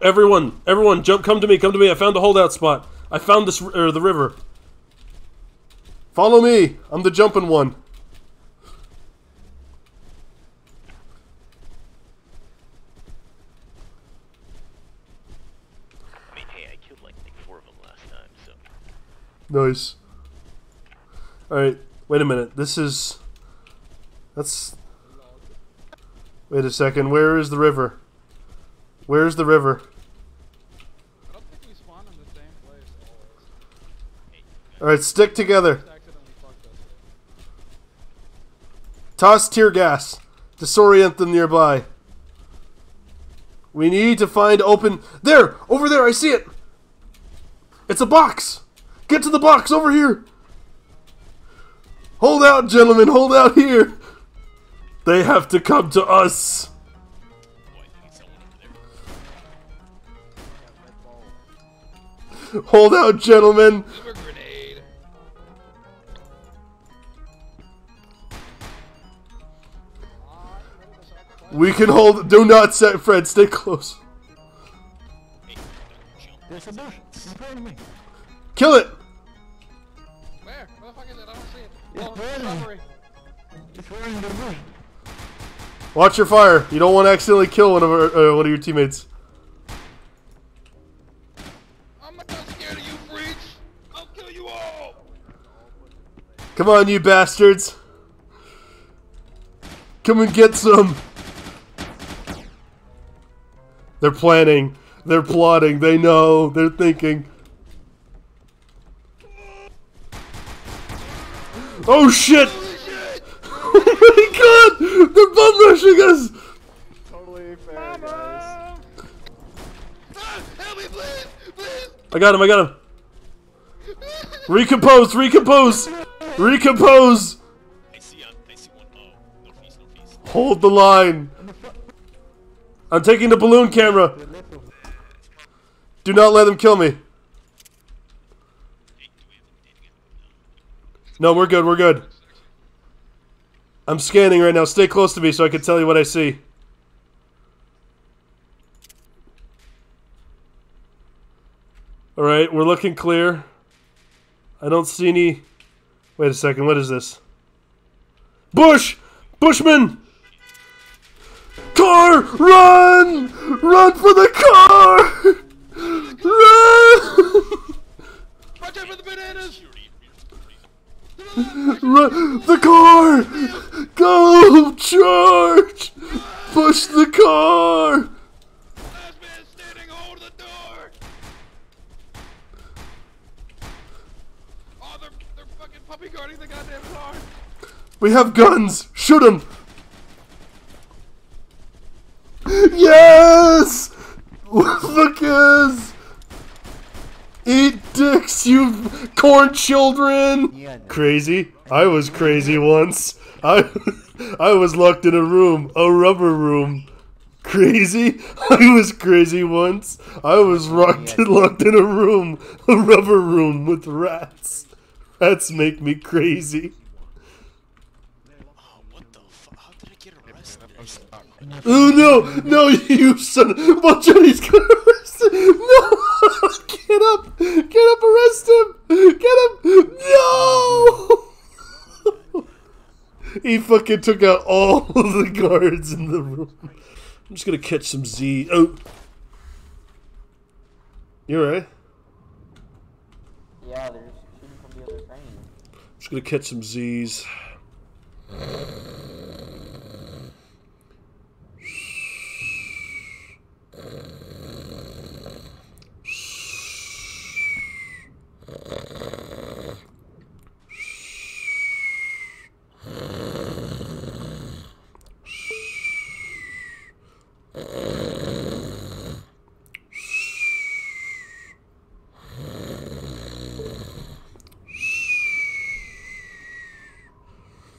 Everyone, everyone, jump! Come to me! Come to me! I found a holdout spot. I found this or er, the river. Follow me. I'm the jumping one. I mean, hey, I killed like, like four of them last time, so. Nice. Alright, wait a minute. This is. That's. Wait a second. Where is the river? Where's the river? I don't think we spawn in the same place always. Alright, stick together. Toss tear gas. Disorient them nearby. We need to find open. There! Over there! I see it! It's a box! Get to the box! Over here! Hold out, gentlemen! Hold out here! They have to come to us! Hold out, gentlemen! We can hold. Do not set Fred. Stay close. Hey, don't jump. There's a bush in front of me. Kill it! Where? Where the fuck is it? I don't see it. Oh, burning. It's wearing the bush. Watch your fire. You don't want to accidentally kill one of our, uh, one of your teammates. I'm not scared of you, freaks. I'll kill you all. Come on, you bastards! Come and get some. They're planning. They're plotting. They know. They're thinking. Oh shit! Oh my god! They're bum rushing us! Totally fair, guys. Help me, please, please. I got him, I got him. Recompose, recompose! Recompose! I see, I see one. Oh, no fees, no fees. Hold the line. I'm taking the balloon camera. Do not let them kill me. No, we're good, we're good. I'm scanning right now. Stay close to me so I can tell you what I see. Alright, we're looking clear. I don't see any... Wait a second, what is this? Bush! Bushman! Car! Run! Run for the car! Run! Watch out for the bananas. Run! The car! Go! Charge! Push the car! Last man standing, hold the door. Oh, they're, they're fucking puppy guarding the goddamn car. We have guns! Shoot him! Yes! Is! Eat dicks, you corn children! Yeah. Crazy. I was crazy once. I I was locked in a room, a rubber room. Crazy? I was crazy once. I was locked, Yeah. locked in a room, a rubber room with rats. Rats make me crazy. Oh, what the fuck? How did I get arrested? Oh no, no, you son! Watch out, he's gonna arrest him! No! Get up! Get up, arrest him! Get him! No! he fucking took out all of the guards in the room. I'm just gonna catch some Z. Oh! You alright? Yeah, they're shooting from the other train. Just gonna catch some Z's.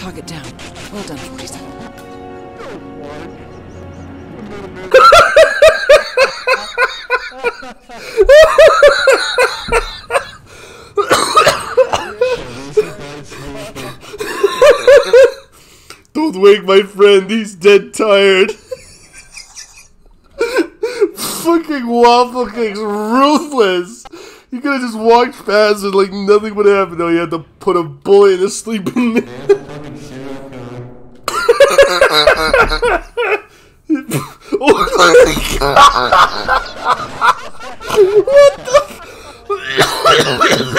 Target down. Well done, 47. Don't wake my friend, he's dead tired. Fucking waffle cakes, ruthless. He could have just walked past and like nothing would happen. Though he had to put a bullet in a sleeping man. oh my god! what the?